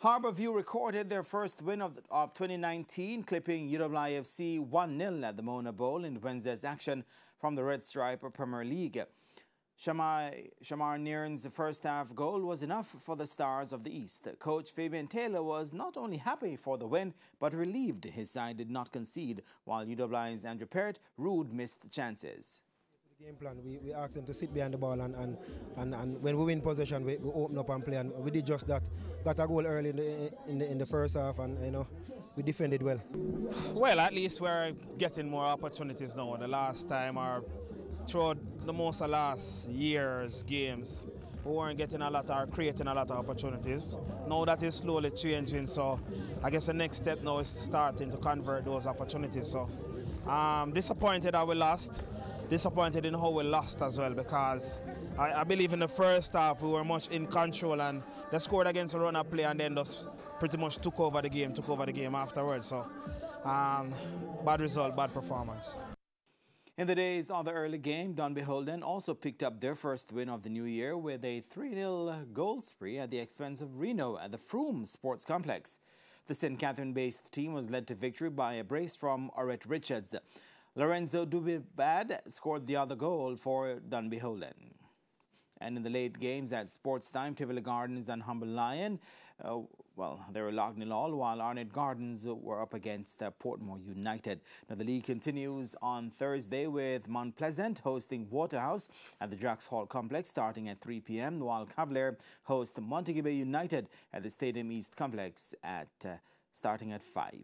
Harbour View recorded their first win of, of 2019, clipping UWIFC 1-0 at the Mona Bowl in Wednesday's action from the Red Stripe Premier League. Shamar, Shamar Nairn's first half goal was enough for the Stars of the East. Coach Fabian Taylor was not only happy for the win, but relieved his side did not concede, while UWI's Andrew Perrott ruled missed chances game plan. We, we asked them to sit behind the ball and, and, and, and when we win possession, we, we open up and play. And we did just that. Got a goal early in the, in the, in the first half and, you know, we defended well. Well, at least we're getting more opportunities now. The last time our throughout the most of last year's games, we weren't getting a lot or creating a lot of opportunities. Now that is slowly changing, so I guess the next step now is starting to convert those opportunities. So um, disappointed that we lost disappointed in how we lost as well because I, I, believe in the first half we were much in control and they scored against a run of play and then just pretty much took over the game, took over the game afterwards. So um, bad result, bad performance. In the days of the early game, Dunbeholden also picked up their first win of the new year with a 3-0 goal spree at the expense of Reno at the Frome Sports Complex. The St. Catherine-based team was led to victory by a brace from Orette Richards. Lorenzo Dubibad scored the other goal for Dunbeholden. And in the late games at sports time, Tivoli Gardens and Humble Lion, uh, well, they were locked in all, while Arnett Gardens were up against uh, Portmore United. Now, the league continues on Thursday with Mount Pleasant hosting Waterhouse at the Drax Hall complex starting at 3 p.m., while Cavalier host Montego Bay United at the Stadium East complex at uh, starting at 5.